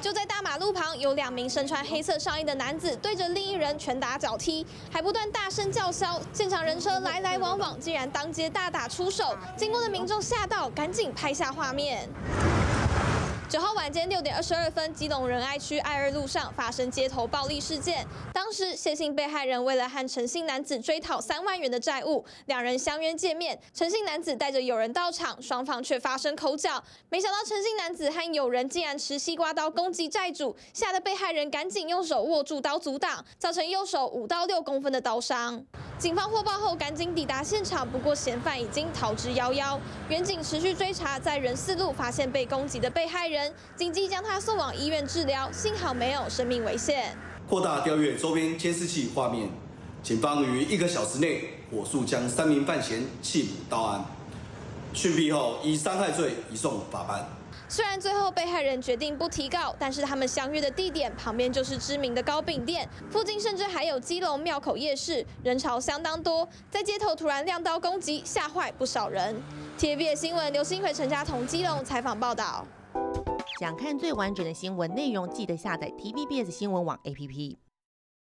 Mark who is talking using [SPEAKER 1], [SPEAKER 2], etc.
[SPEAKER 1] 就在大马路旁，有两名身穿黑色上衣的男子对着另一人拳打脚踢，还不断大声叫嚣。现场人车来来往往，竟然当街大打出手，经过的民众吓到，赶紧拍下画面。九号晚间六点二十二分，基隆仁爱区爱二路上发生街头暴力事件。当时谢姓被害人为了和陈姓男子追讨三万元的债务，两人相约见面。陈姓男子带着友人到场，双方却发生口角。没想到陈姓男子和友人竟然持西瓜刀攻击债主，吓得被害人赶紧用手握住刀阻挡，造成右手五到六公分的刀伤。警方获报后赶紧抵达现场，不过嫌犯已经逃之夭夭。远警持续追查，在仁四路发现被攻击的被害人，紧急将他送往医院治疗，幸好没有生命危险。
[SPEAKER 2] 扩大调阅周边监视器画面，警方于一个小时内火速将三名犯嫌缉捕到案，讯毙后以伤害罪移送法办。
[SPEAKER 1] 虽然最后被害人决定不提告，但是他们相约的地点旁边就是知名的糕饼店，附近甚至还有基隆庙口夜市，人潮相当多。在街头突然亮刀攻击，吓坏不少人。TVB 新闻刘新奎、陈家彤基隆采访报道。
[SPEAKER 3] 想看最完整的新闻内容，记得下载 TVBS 新闻网 APP。